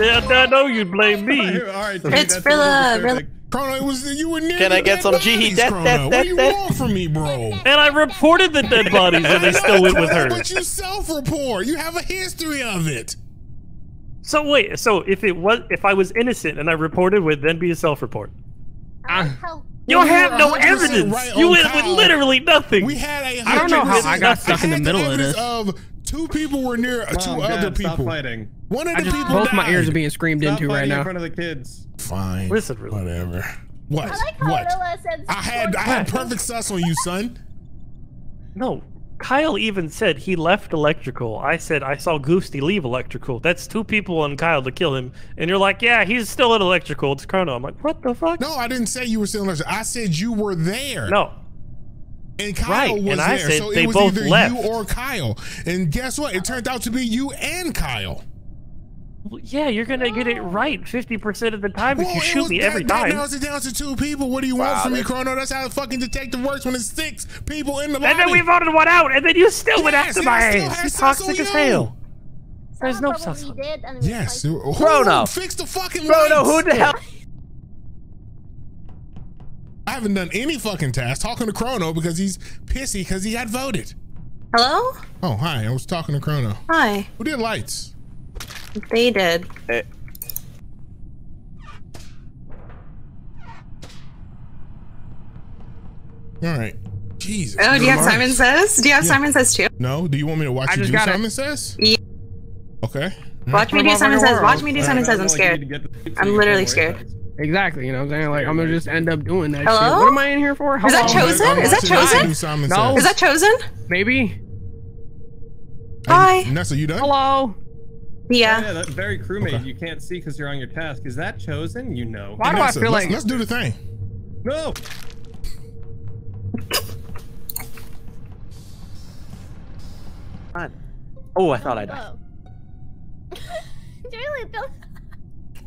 Yeah, I know you'd blame me. All right, dude, It's that's Rilla, perfect. Rilla. Chrono, it was you were near. Can the I get dead some bodies, G-Heat? That- Chrono. that- What do you that- want from me, bro? And I reported the dead bodies and they still went with her. But you self-report. You have a history of it. So wait, so if it was if I was innocent and I reported would then be a self-report. I like how You Well, have no evidence. right you on went with literally nothing. We had a. I don't know how I got stuck in the middle of this. Of two people were near Mom, two Dad, other Stop people. fighting. One of the just people both my ears are being screamed Stop into right fighting in front of the kids. Fine. Listen, really. Whatever. What? I like what? I had I had perfect sus on you, son. No, Kyle even said he left electrical. I said I saw Goosty leave electrical. That's two people on Kyle to kill him. And you're like, yeah, he's still in electrical. It's Chrono. I'm like, what the fuck? No, I didn't say you were still in electric. I said you were there. No. And Kyle Right, was and I there. said so they it was both either left. you or Kyle. And guess what? It turned out to be you and Kyle. Well, Yeah, you're gonna get it right 50% of the time if you shoot was- me that- every that time. narrows it down to two people. What do you want Wow, from me, that's- Chrono? That's how the fucking detective works when it's six people in the body. And then we voted one out, and then you still went Yes, after my I ass. had You sus toxic as hell. There's no probably sus- did, and it was Yes. like- Chrono. Fix the fucking Chrono, who the hell? I haven't done any fucking task talking to Chrono because he's pissy because he got voted. Hello? Oh, hi. I was talking to Chrono. Hi. Who did lights? They did. All right. Jesus. Oh, do you have Simon Says? Do you have Yeah. Simon Says too? No. Do you want me to watch I you do got it. Simon Says? Yeah. Okay. Watch me do Simon Says. Watch me do Simon Says. I I'm feel like you scared. need to get the- so I'm literally worry scared. About it. Exactly, you know what I'm saying? Like, I'm gonna just end up doing that Hello? shit. What am I in here for? Is that Chosen? Is that Chosen? No. Is that chosen? Maybe? Hi. Nessa, you done? Hello? Yeah. Oh, yeah, that very crewmate Okay. you can't see because you're on your task. Is that chosen? You know. Why do I Nessa, feel let's, like let's do the thing. No. Oh, I thought I died. Oh. really don't.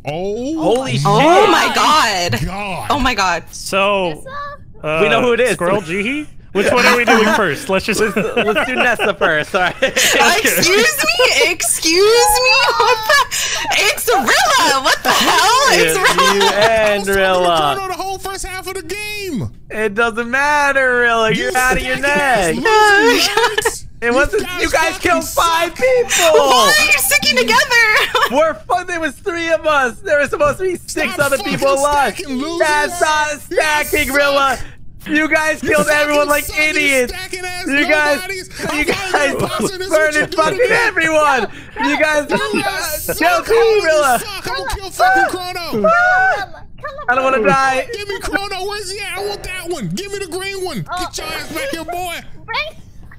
Oh. Holy shit. Oh my god. God. Oh my god. So, uh, We know who it is. Squirrel Jihi? Which one are we doing first? Let's just. Let's do Nessa first, alright? Excuse me? Excuse me? What the? It's Rilla. What the hell? It's It's you Rilla. and I was talking to the whole first half of the game. It doesn't matter, Rilla. You're out of your stacking neck. Ass losers. It wasn't. guys You guys killed five suck. people. Why are you sticking together? We're fun. There was three of us. There was supposed to be six Stop other people alive. stacking, losers. That's not stacking, suck. Rilla. You guys You killed everyone like idiots. You guys, you guys imposter. This is what you burning do fucking everyone. You guys, You guys suck. kill All two, Rilla. I'm gonna kill fucking Chrono. I don't want to die. Give me Chrono. Where's he at? I want that one. Give me the green one. Oh. Get your ass back here, boy.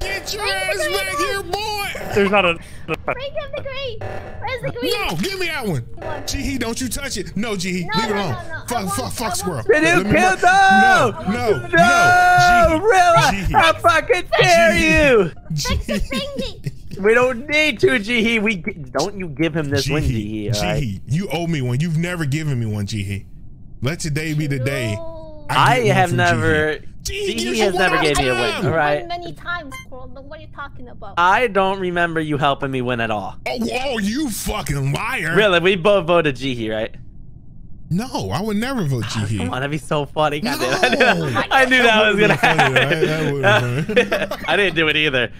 Bring, Get your Bring ass back one. here, boy. There's not a. bring him the green. Where's the green? No, give me that one. One. Don't you touch it. No, Jihi, No, leave it alone. no, no. I Fuck, fuck, fuck, squirrel. Did you kill mark- no? No, no, No, no. Rilla. Jihi. How fucking dare you? Fix the thingy. We don't need to, Jihi. We don't you give him this win, Jihi, Jihi. all right? You owe me one. You've never given me one, Jihi. Let today be the day. No. I have never. Jihi. Jihi gives has never gave me a win. time. All right. Won many times, Coral. What are you talking about? I don't remember you helping me win at all. Oh, whoa, you fucking liar. Really, we both voted Jihi, right? No, I would never vote Jihi. Come on, that'd be so funny. God No. I knew, I knew that was gonna That funny, happen. right? That would've been funny. I didn't do it either.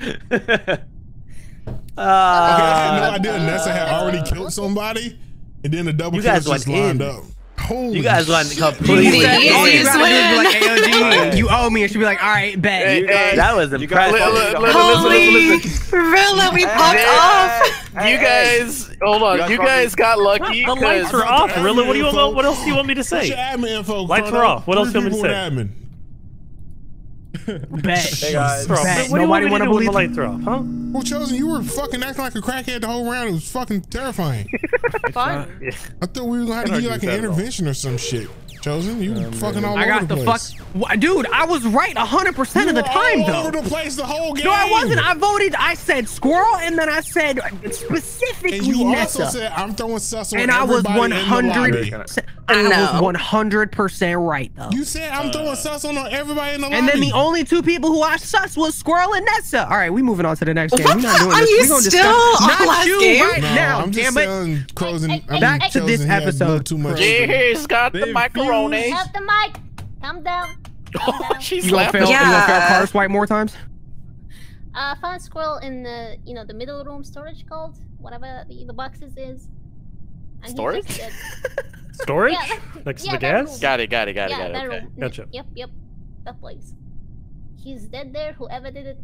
Okay, I had no uh, idea Nessa had already killed somebody, and then the double You kills just lined in. up. Holy you guys went shit. completely. Oh, you Please gotta do is be like, win. hey, OG, you owe me. And she'd be like, all right, bet. Hey, hey, That was you got- impressive. li- li- li- Holy listen, listen, Rilla, we popped Hey, off. You guys, hold on. guys You guys got lucky The lights because are off, Rilla. What do you want? What else do you want me to say? Lights Chrono? were off. What else do you want me to people in admin. Bet. Hey guys, Bro, Bet. what do you Nobody me wanna do when the believe- lights are off, huh? Well, chosen, you were fucking acting like a crackhead the whole round. It was fucking terrifying. Fine. I thought we were gonna have to Can't give you like an argue with that at all. intervention or some shit. Chosen, you um, fucking all I over got the, the fuck. place. Wha- Dude, I was right 100% You of the were time, all though. over the place the whole game. No, I wasn't. I voted. I said squirrel, and then I said specifically and you Nessa. also said I'm throwing sus on and I was everybody in the 100. Lobby." I No. was 100% right though. You said I'm throwing sus on everybody in the lobby. And then the only two people who watched sus was Squirrel and Nessa. All right, we moving on to the next game. What We're not doing are this. you we gonna still discuss, on not last you game? right no, now. I'm just damn it. saying Crows and Hey, I mean, back to this episode. Too much. Jeez, got the They macaroni. Have the mic. Calm down. Calm Oh, down. she's You gonna laughing. fail? You gonna fail Yeah. card swipe more times? Uh, found squirrel in the you know the middle room storage called whatever the, the boxes is. And he Storage? just, uh, Storage Yeah, next yeah, to the gas. room. Got it, got it, got it, yeah, got it. Okay. room. Gotcha. Yep, yep, that place. He's dead there. Whoever did it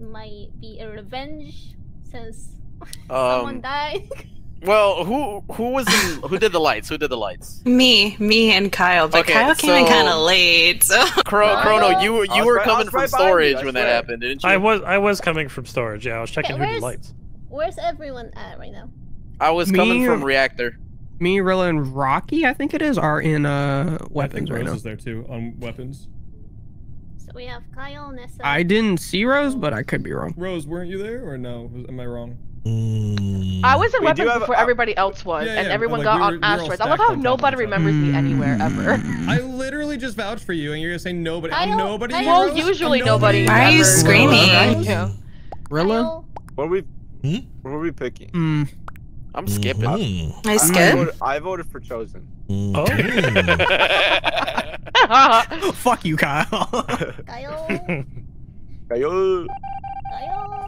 might be a revenge since someone Um, died. well, who who was in, who did the lights? Who did the lights? Me, me, and Kyle. But Okay, Kyle came in kind of late, so. Chro- Uh, Chrono, you were- you were right- coming from right behind you, storage I when that happened, didn't you? I was I was coming from storage. Yeah, I was checking who did where's- lights. Where's everyone at right now? I was Me coming from reactor. Me, Rilla, and Rocky, I think it is, are in uh I think weapons right Rose now. is there too on weapons. So we have Kyle, Nessa. I didn't see Rose, but I could be wrong. Rose, weren't you there or no? Am I wrong? Mm. I was in We weapons have- before uh, everybody else was, Yeah, and everyone but, got we on were- we were all asteroids. I love how on top of nobody remembers me anywhere ever. I literally just vouched for you, and you're gonna say nobody. I'm Kyle- nobody. Kyle- Well, Rose? usually I'm nobody. Why are you ever- screaming? Yeah. Rilla? What are we? Hmm? What are we picking? Hmm. I'm skipping. Mm. I I skip. voted, I voted for chosen. Mm. Oh. Fuck you, Kyle. Kyle, Kyle.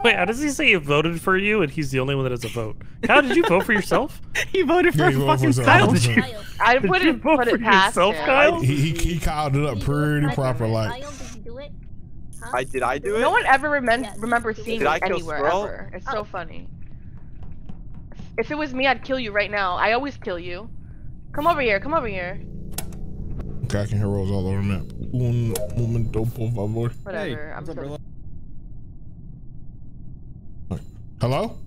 Wait, how does he say he voted for you and he's the only one that has a vote? How did you vote for yourself? he voted Yeah, for he voted for fucking himself. Kyle. Did you? Kyle. I Did put you it vote put for it past yourself, him. Kyle? He, he, he called it up Did you do it? pretty proper, like. Kyle, did you do it? Huh? I did. I do it. No one ever remem- Yes. remembers seeing I me anywhere ever. It's Oh. so funny. If it was me, I'd kill you right now. I always kill you. Come over here. Come over here. Okay, I can hear rolls all over the map. Un momento, por favor. Whatever. Hey, I'm what's so Hello?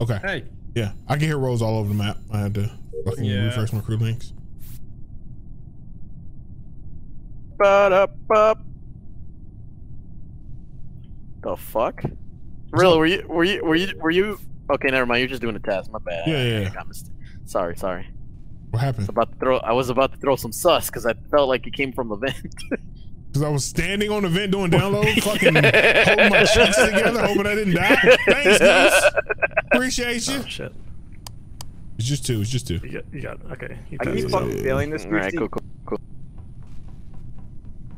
Okay. Hey, Yeah, I can hear rolls all over the map. I had to fucking Yeah. refresh my crew links. Ba-da-ba. The fuck? Really? Were you? Were you? Were you? Were you? Okay, never mind. You're just doing a test. My bad. Yeah, I- yeah, I yeah. got Sorry, sorry. What I happened? was about to throw. I was about to throw some sus because I felt like it came from the vent. Because I was standing on the vent doing download, fucking holding my cheeks together, hoping I didn't die. Thanks, Goose. Appreciate you. Oh shit. It's just two. It's just two. You got, you got okay. You I keep it. fucking failing this. All right, Christy. cool, cool, cool.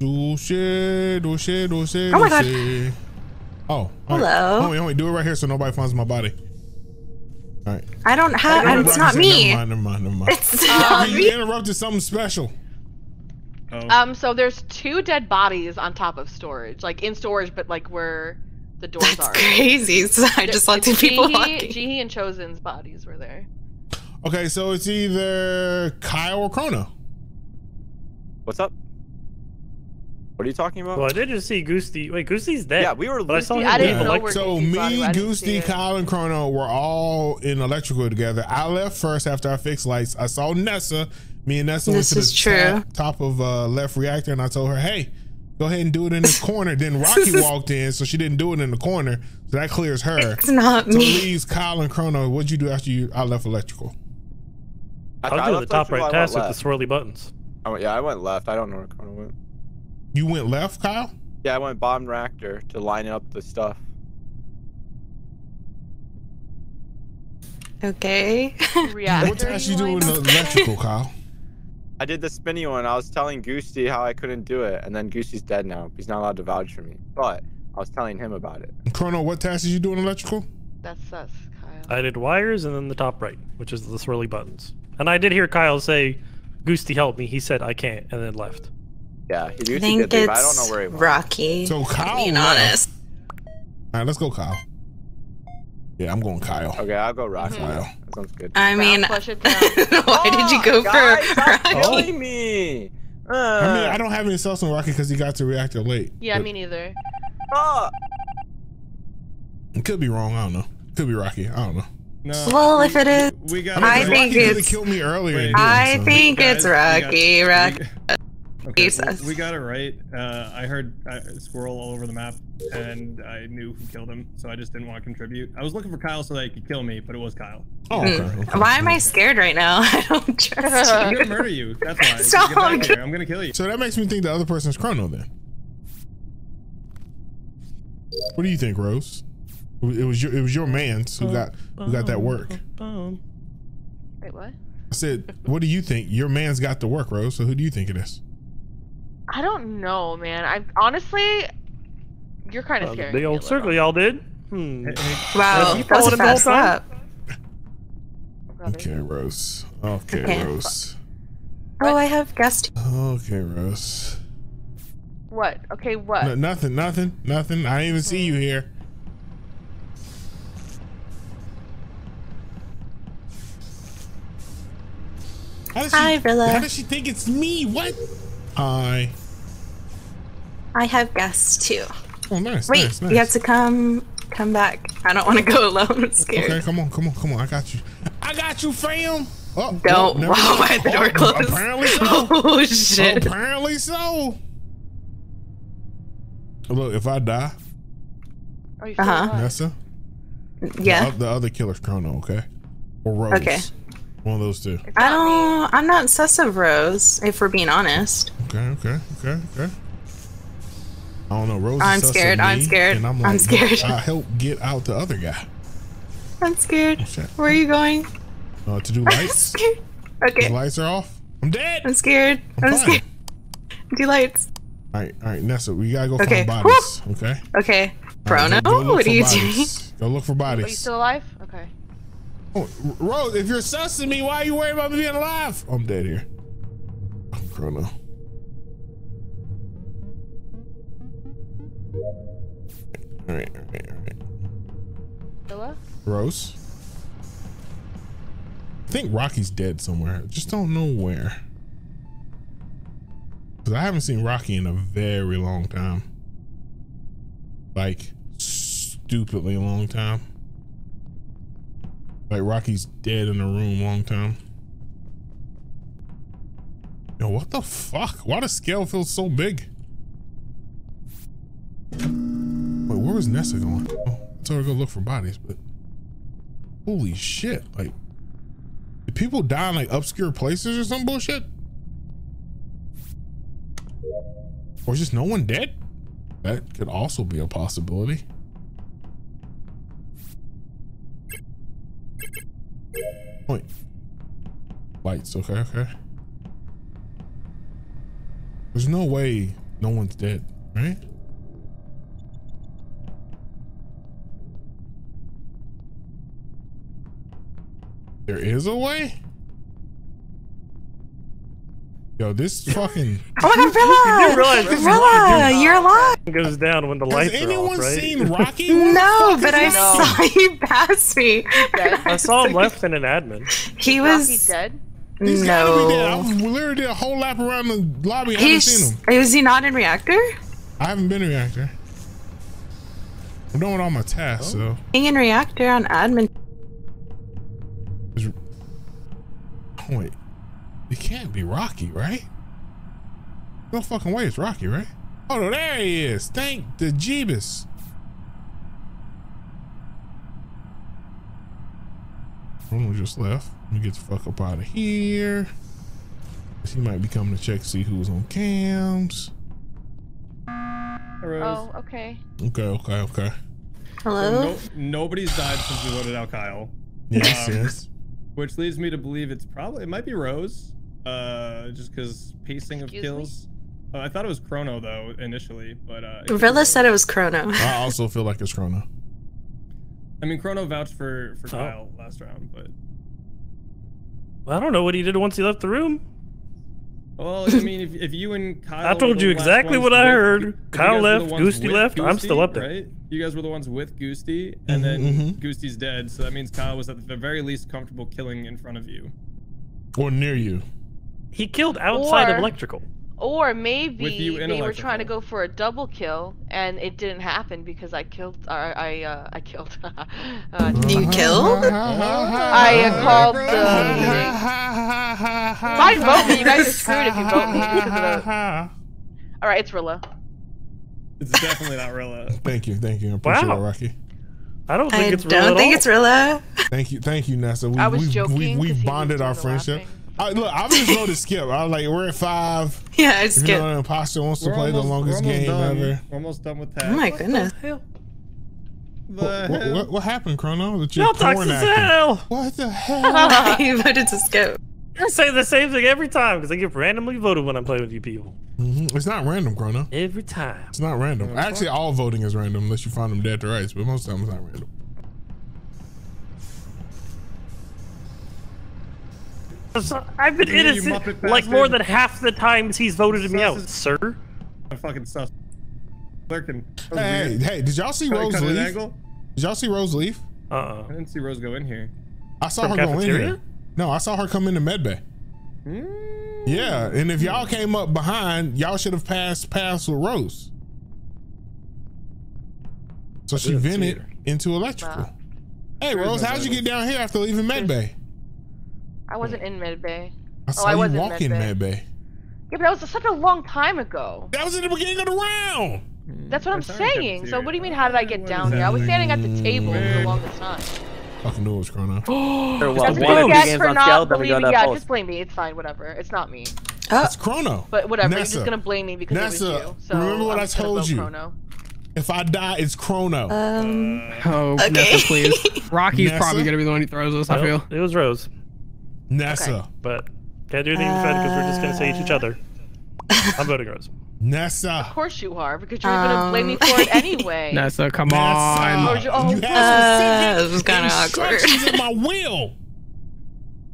Dulce, dulce, dulce, Oh my God. Oh. all right. Hello. Homie, homie, do it right here so nobody finds my body. All right. I don't have. Never It's not me. Never mind, never mind, never mind. It's not you me. interrupted something special. oh, Um, so there's two dead bodies on top of storage, like in storage, but like where the doors That's are. crazy. So I just let two people Jihi, walking. Jihi and Chosen's bodies were there. Okay, so it's either Kyle or Chrono. What's up? What are you talking about? Well, I did just see Goosty. Wait, Goosty's dead. yeah, we were. But I saw him I didn't leave know where- So Goosey's me, I Goosty. Kyle, and Chrono were all in electrical together. I left first after I fixed lights. I saw Nessa. Me and Nessa This went to the top, top of uh, left reactor, and I told her, "Hey, go ahead and do it in this corner." Then Rocky walked in, so she didn't do it in the corner. So that clears her. It's not So it me. leaves Kyle and Chrono. What'd you do after you? I left electrical. I I'll do the top right task with the swirly buttons. I went, yeah, I went left. I don't know where Kona went. You went left, Kyle. Yeah, I went bottom reactor to line up the stuff. Okay. Reactor. what task are you doing the electrical, Kyle? I did the spinny one. I was telling Goosty how I couldn't do it, and then Goosty's dead now. He's not allowed to vouch for me. But I was telling him about it. Chrono, what task did you do in electrical? That's us, Kyle. I did wires and then the top right, which is the swirly buttons. And I did hear Kyle say, Goosty help me. He said I can't, and then left. Yeah, he I Goosty think did leave. I don't it's know where he went. Rocky. So Kyle being honest. All right, let's go, Kyle. Yeah, I'm going Kyle. Okay, I'll go Rocky. Kyle. That sounds good. I mean, push it down. why did you go guys, for stop Rocky? killing me. Uh, I mean, I don't have any cells on Rocky because he got to reactor late. Yeah, But me neither. Oh. It could be wrong. I don't know. Could be Rocky. I don't know. no. Well, if it is, we got. I because think Rocky it's- killed me earlier. Wait, I so. think Guys, it's we Rocky. Rocky. Got- Okay, Jesus. we, we got it right. Uh, I heard uh, squirrel all over the map. and I knew who killed him, so I just didn't want to contribute. I was looking for Kyle so that he could kill me, but it was Kyle. Oh, okay. Hmm. okay. Why am I scared right now? I don't trust I'm gonna murder you. That's why. Stop. Get. I'm gonna kill you. So that makes me think the other person's Chrono then. What do you think, Rose? It was your it was your man's who got who got that work. Wait, what? I said, what do you think? Your man's got the work, Rose. So who do you think it is? I don't know, man. I honestly, you're kind of uh, scaring the old circle y'all did. Hmm. Hey, hey, Wow, you that was followed a him the whole fast time? lap. Okay, Rose. Okay, Okay. Rose. Oh, I have guest. Okay, Rose. What? Okay, what? No, nothing, nothing, nothing. I didn't even see you here. How does Hi, she, Villa. How does she think it's me? What? Hi. I have guests too. Oh, nice. Wait, nice, nice. you have to come come back. I don't want to go alone. I'm scared. Okay, come on, come on, come on. I got you. I got you, fam. Oh, Don't. never Wow, mind. why the door Oh, closed? Apparently so. Oh shit. Apparently so. Look, if I die, Are you still Uh-huh. Nessa, Yeah. oth- the other killer's Chrono, okay? Or Rose. Okay. One of those two. I don't. I'm not sus of Rose, if we're being honest. Okay, okay, okay, okay. I don't know. Rose. I'm sus of scared, I'm scared, And I'm, I'm scared. I help get out the other guy. I'm scared. Where are you going? Uh, to do lights. scared. The Okay. lights are off. I'm dead. I'm scared. I'm I'm fine. scared. Do lights. All right, all right, Nessa, we gotta go Okay. find bodies. Okay. Okay. All right, Chrono, go- go what are you doing? Go look for bodies. Are you still alive? Okay. Oh, Rose, if you're sussing me, why are you worried about me being alive? I'm dead here. Oh, All right, all right, all right. Villa? Rose. I think Rocky's dead somewhere. Just don't know where. Cause I haven't seen Rocky in a very long time. Like stupidly long time. Like Rocky's dead in the room long time. Yo, what the fuck? Why does scale feel so big? Wait, where was Nessa going? Oh, I told her to go look for bodies, but holy shit! Like, did people die in like obscure places or some bullshit? Or is just no one dead? That could also be a possibility. Wait. Lights, okay, okay. There's no way no one's dead, right? There is a way? Yo, this fucking. Oh my god, Villa! You realize Rilla, you're alive! goes down when the Has lights are anyone off, right? seen Rocky? No, but I Rocky? saw you pass me. I saw him left in an admin. He Rocky was dead? He's gotta be dead. I no. literally did a whole lap around the lobby. I haven't seen He's him. is he not in reactor? I haven't been a reactor. I'm doing all my tasks, oh. so. Being in reactor on admin. Is- Oh, wait. It can't be Rocky, right? No fucking way it's Rocky, right? Oh, no, there he is. Thank the Jeebus. One just left. Let me get the fuck up out of here. He might be coming to check to see who's on cams. Oh, okay. Okay, okay, okay. Hello? No, nobody's died since we voted out Kyle. Yes, Um, yes. Which leads me to believe it's probably it might be Rose. Uh, just because pacing Excuse of kills. Uh, I thought it was Chrono though initially, but uh, it could be Villa Rose. said it was Chrono. I also feel like it's Chrono. I mean, Chrono vouched for for Oh. Kyle last round, but Well, I don't know what he did once he left the room. Well, I mean, if, if you and Kyle, I told you exactly what I heard. if Kyle guys were the left, ones Goosty left, I'm still up there. Right? You guys were the ones with Goosty, and then mhm. Goosty's dead, so that means Kyle was at the very least comfortable killing in front of you. Or near you. He killed outside of electrical. Or maybe you they were trying to go for a double kill, and it didn't happen because I killed. Or I uh, I killed. uh, You killed? I uh, called the. Fine, vote me. You guys are screwed if you vote me because of the. All right, it's Rilla. It's definitely not Rilla. Thank you, thank you. I appreciate Wow. it, Rocky. I don't think I it's real don't at think all. it's Rilla. Thank you, thank you, Nessa. We, I was we, joking We, 'cause we he was bonded our friendship. laughing. I, look, I was just going to skip. I was like, we're at five. Yeah, I If you skipped. know an imposter wants to We're play almost, the longest we're almost game done. ever. We're almost done with that. Oh that. my goodness. Hell. The What, hell? what, what happened, Chrono? That you're Y'all porn as acting. hell. What the hell? you voted to skip. I say the same thing every time because I get randomly voted when I'm playing with you people. Mhm. It's not random, Chrono. Every time. It's not random. Actually, all voting is random unless you find them dead to rights, but most of the time it's not random. I've been You- you innocent like more than half the times he's voted me out, sir. I'm fucking sus. Lurking. That was Hey, weird. hey, did y'all see Trying Rose cut an leave? Did y'all see Rose leave? Uh-uh. I didn't see Rose go in here. I saw From her go in here. No, I saw her come into medbay. Hmm? Yeah, and if y'all came up behind, y'all should have passed past with Rose. So she didn't vented into electrical. Wow. Hey Rose, how'd you get down here after leaving medbay? I wasn't in medbay. I saw I you was in walk in medbay. medbay. Yeah, but that was such a long time ago. That was in the beginning of the round. That's what I'm That's not saying. So what do you mean? How did I get What down is here? I was standing at the table for the longest time. Fucking knew it was Chrono. There was That's one what or you two get games for on not scale, then we go believing. Yeah, post. just blame me. It's fine. Whatever. It's not me. It's Chrono. But whatever. You're just gonna blame me because Nessa, it was you. So remember what I'm I told you. Chrono. If I die, it's Chrono. Um, Oh, Okay. Nessa, please. Rocky's Nessa? probably gonna be the one who throws us. I feel. It was Rose, Nessa. but can't do anything to defend because we're just gonna say each other. I'm voting Rose. Nessa. Of course you are, because you're gonna blame me for it anyway. Nessa, come Nessa. on. Oh, you- oh, you uh, have this was kind of awkward. instructions in my will.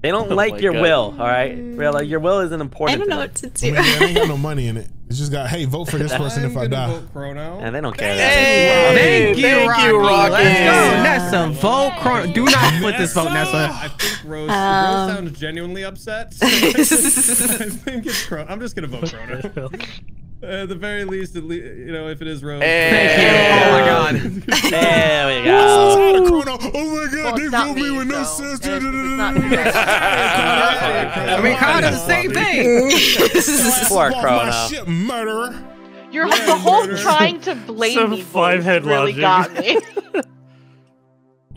They don't Oh like your God. will, all right? Real, like, your will isn't important. I don't to know them. what to I do. mean, it ain't got no money in it. It's just got, hey, vote for this person I'm if I die. vote Chrono. And they don't care. Thank you, thank Rocky. you, Rocky. Let's go, Nessa. Vote. Chrono. Do not split this vote, Nessa. I think Rose, Um, Rose sounds genuinely upset. So I think it's Chrono. I'm just gonna vote Chrono. Uh, at the very least, at least, you know, if it is Rose. Thank you. Oh my god. There we go. so tired of Chrono. Oh my god, they not vote me me, with no so- sense. and it's- it's not. I mean, Kyle does the same thing. Poor Off my Chrono. shit, murderer. You're Yeah, the whole murder. trying to blame Some me. five-head really logic. got me.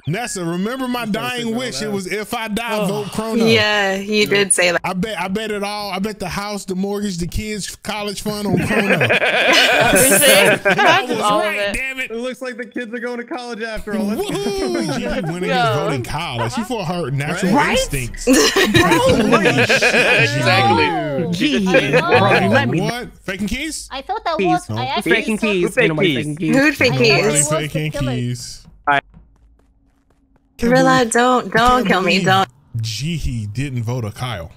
Nessa, remember my dying wish? on It was if I die, Oh. vote Chrono. yeah, you did say that. I bet I bet it all. I bet the house, the mortgage, the kids' college fund on Chrono. Everything. I was All of right, it. damn it. It looks like the kids are going to college after all. Let's Woohoo! Gigi go. winning go. is voting Kyle. Like she for her natural Right? instincts. exactly. Gee, bro, you let me. What? Faking keys? I thought that was. No. I Who's actually faking thought- keys? Who fake faking keys? keys. Who'd fake keys? thought Nobody faking keys. Rilla, don't, don't Can't kill me. believe Don't. Gigi didn't vote a Kyle.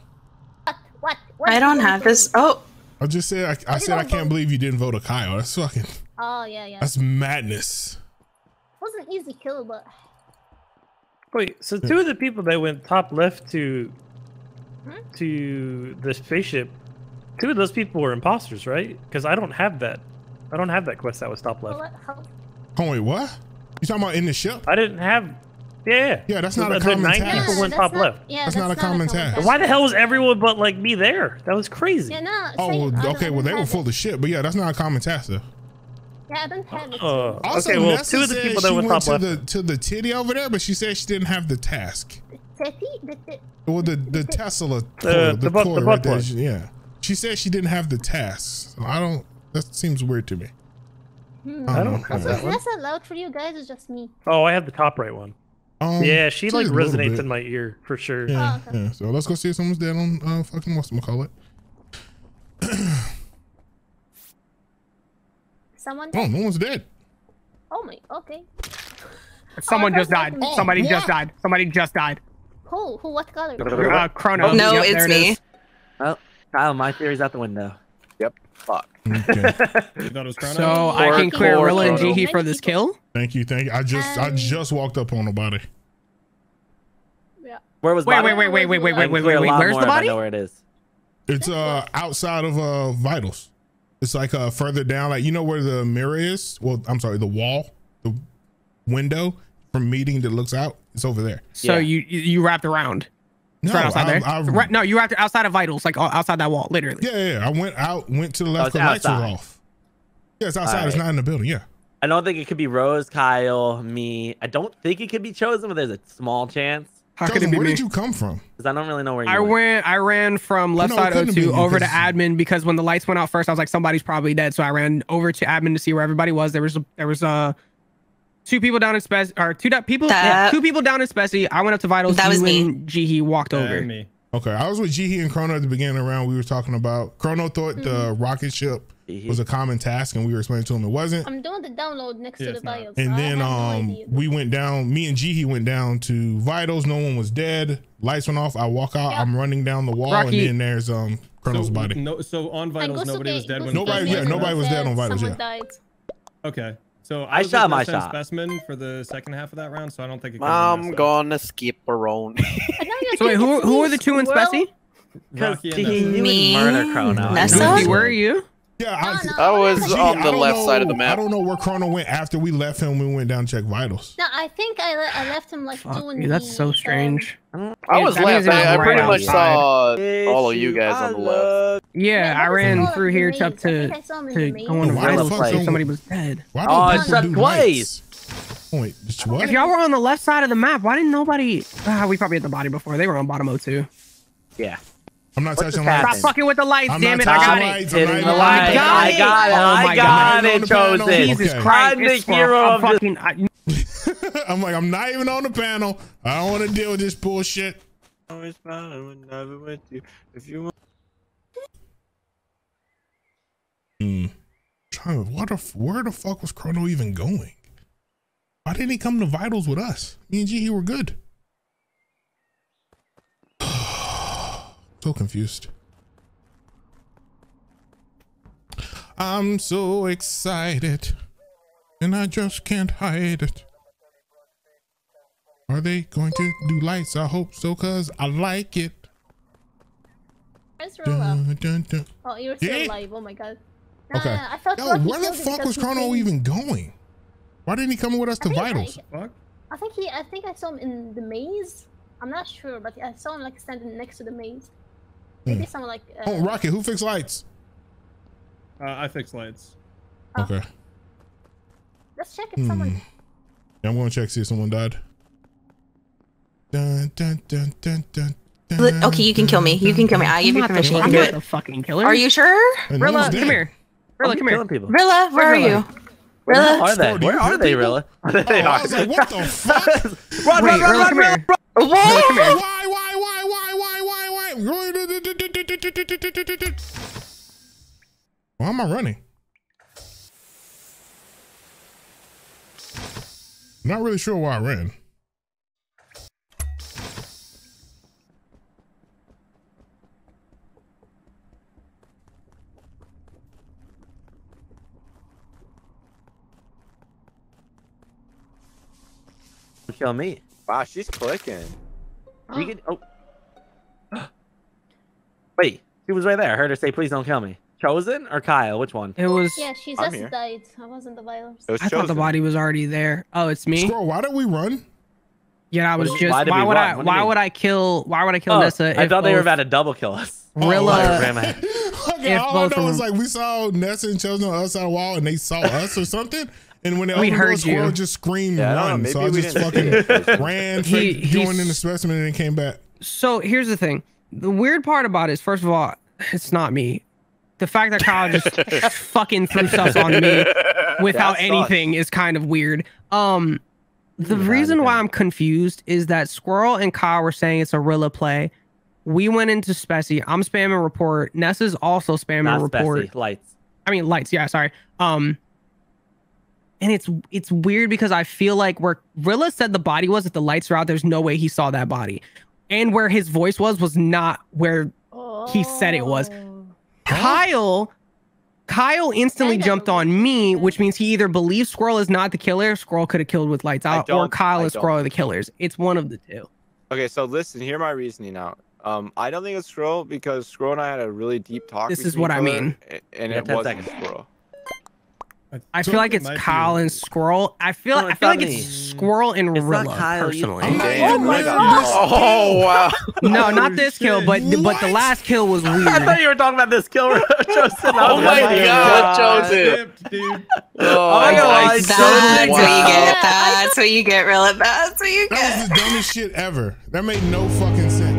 What? What? what I don't have this. Oh, I just said I, I said I can't believe you didn't vote a Kyle. That's fucking Oh yeah, yeah. That's madness. was an easy kill, but Wait, so two of the people that went top left to Hmm? to the spaceship, two of those people were imposters, right? Because I don't have that. I don't have that quest that was top left. Oh wait, what? You talking about in the ship? I didn't have. Yeah, yeah. Yeah, that's not a the- the common nine task. people went that's top not- left. Yeah, That's not a common task. Why the hell was everyone but like me there? That was crazy. Yeah, no. Oh, well, okay. Well, they were full of shit, but yeah, that's not a common task though. Yeah, I don't have it. Uh, Also, okay, well, Nessa two of the said people she that went went top to left. the to the titty over there, but she said she didn't have the task. Teddy? The, the, Well, the the Tesla, The- core, the butt- the butt there, plug. yeah. She said she didn't have the task. So I don't. That seems weird to me. hmm. I don't know. have Is that one. allowed for you guys or just me? Oh, I have the top right one. Um, Yeah, she like resonates in my ear for sure. Yeah, Oh, okay. yeah. So let's go see if someone's dead on uh, fucking what's call it. Someone? Oh, no one's dead. Oh my. Okay. Someone Oh, just died. Oh, Somebody what? just died. Somebody just died. Who? Who? What color? Uh, Chrono. no, Yep, it's there it me. is. Well, Kyle, my theory's out the window. Yep. Fuck. Okay. You thought it was Chrono? So I can clear or Rilla and Chrono. Jihi for this kill. thank you, thank you. I just I Um, just walked up on nobody. Yeah. Where was Wait, body? wait, wait, wait, wait, wait, wait, wait, wait, wait. Where's the if I body? know where it is. It's uh outside of uh vitals. It's like uh further down, like you know where the mirror is. Well, I'm sorry, the wall, the window from meeting that looks out. It's over there. So Yeah. you you you wrapped around. It's No, right outside I- there. I- Right, no, you wrapped outside of vitals, like uh, outside that wall, literally. Yeah, yeah, yeah. I went out, went to the Oh, left. it's the lights were outside. off. Yeah, it's outside. It's not in the building. Yeah. I don't think it could be Rose, Kyle, me. I don't think it could be chosen, but there's a small chance How could it be where me? did you come from? because I don't really know where you I went. went. I ran from left No, side couldn't have been O2 you over to admin because when the lights went out first, I was like, somebody's probably dead. So I ran over to admin to see where everybody was. There was there was uh two people down in spec or two people yeah, two people down in speci. I went up to vitals. That was you me. and Jihi walked over. And me. Okay, I was with Jihi and Chrono at the beginning of the round. We were talking about Chrono thought the Mm-hmm. rocket ship was a common task, and we were explaining to him it wasn't. I'm doing the download next Yeah, to the it's not. bios. And then have no um we went down. Me and Jihi went down to vitals. No one was dead. Lights went off. I walk out. Yeah. I'm running down the wall, Rocky. and then there's um Chrono's so, body. No, so on vitals, nobody was dead when Nobody- yeah, nobody was dead on vitals, yeah. died. Okay. So I was shot my Nessa shot. Specimen for the second half of that round, so I don't think it could have been I'm gonna skip around. I don't even So wait, who who are the two in Squirrel. speci? Rocky and he Nessa. you Me, would murder Chrono. Nessa? Where are you? Yeah, I, no, I was Jihi, Jihi, on the don't left side of the map. I don't know where Chrono went after we left him. We went down to check vitals. No, I think I, le- I left him like Fuck doing me, that's the, so um, strange. I was that left. it I, I right pretty much outside. saw all of you guys on the left. Yeah, I ran the through here I to think to I saw him in to go into Why the vitals fuck to see don't- if somebody was dead. Why Oh, don't it's up do twice. Wait, just what? If y'all were on the left side of the map, why didn't nobody? Ah, we probably had the body before. They were on bottom O2. Yeah. I'm not What touching just lights. Stop fucking with the lights, I'm damn it! I got touching it. lights. I'm Hitting not the even- got I it. got it. Oh I got it, On the panel. chosen. Jesus Christ! I'm the hero I'm of fucking. I, I'm like, I'm not even on the panel. I don't want to deal with this bullshit. Always fine whenever with you. If you want. Hmm. What the, where the fuck was Chrono even going? Why didn't he come to vitals with us? Me and Jihi were good. So confused. I'm so excited, and I just can't hide it. Are they going to do lights? I hope so, cause I like it. Where's. Oh, you're still Yeah. alive. Oh my god. Nah, Okay. I thought Yo, where the fuck was Chrono even going? Why didn't he come with us to vitals? I think he. I think I saw him in the maze. I'm not sure, but I saw him like standing next to the maze. Maybe someone like. Uh, Oh, Rocket, who fixed lights? Uh, I fixed lights. Oh. Okay. Let's check if someone. Hmm. Yeah, I'm gonna check see if someone died. Dun, dun, dun, dun, dun, dun, Okay, you can kill me. You can kill me. I give I'm you not the, permission. I'm can do not it. the fucking killer. Are you sure? And Rilla, come here. Rilla, come here. people. Rilla, where are you? Where Rilla? hell are they? Where are they. Rilla? They Oh, I are. was like, what the fuck? Run, Wait, run, run, Rilla, run, come run, here. run. Rilla, come here. Why, why, why, why, why, am I running? Not really sure why I ran. Kill me. Wow, she's clicking. You can. Oh. Wait, she was right there. I heard her say, "Please don't kill me." Chosen or Kyle? Which one? It was. Yeah, she I'm just died. I wasn't the violence. It was I thought the body was already there. Oh, it's me. Squirrel, why did we run? Yeah, I was Why just. did Why would run? I? What Why would I kill? Why would I kill Oh, Nessa? I thought they were about to double kill us. Oh, Rilla- Like. Okay, If all both I know of is like we saw Nessa and Chosen on the other side of the wall and they saw us or something. And when they We opened the door, heard Squirrel you. just screamed Yeah, I don't run. So I just didn't- fucking ran, He- he, joined in the specimen and then came back. So here's the thing. The weird part about it is, first of all, it's not me. The fact that Kyle just fucking threw stuff on me without anything is kind of weird. Um, the Without reason why. I'm confused is that Squirrel and Kyle were saying it's a Rilla play. We went into Speci. I'm spamming report. Nessa's also spamming Not report. Spessy, lights. I mean lights. Yeah, sorry. Um, and it's it's weird because I feel like where Rilla said the body was, if the lights are out, there's no way he saw that body, and where his voice was was not where He said it was. Oh. Kyle. Kyle instantly jumped on me, which means he either believes Squirrel is not the killer, Squirrel could have killed with lights I out, or Kyle I and. Squirrel are the killers. It's one of the two. Okay, so listen, hear my reasoning out. Um, I don't think it's Squirrel because Squirrel and I had a really deep talk. This is what I mean. a- and You it wasn't seconds. Squirrel. I feel like it it's might be- Kyle and Squirrel. I feel No, I feel like me. it's Squirrel and It's Rilla Kyle, personally. I'm not Damn. even Oh my God. Oh wow. No, Oh, not this kill, shit. but but the last kill was weird. I thought you were talking about this kill, Joseph. Oh, oh my God, Joseph. Skipped, dude. Oh, oh my God, That's so what you get. That's what you get, Rilla. That's what you That was get. the dumbest shit ever. That made no fucking sense.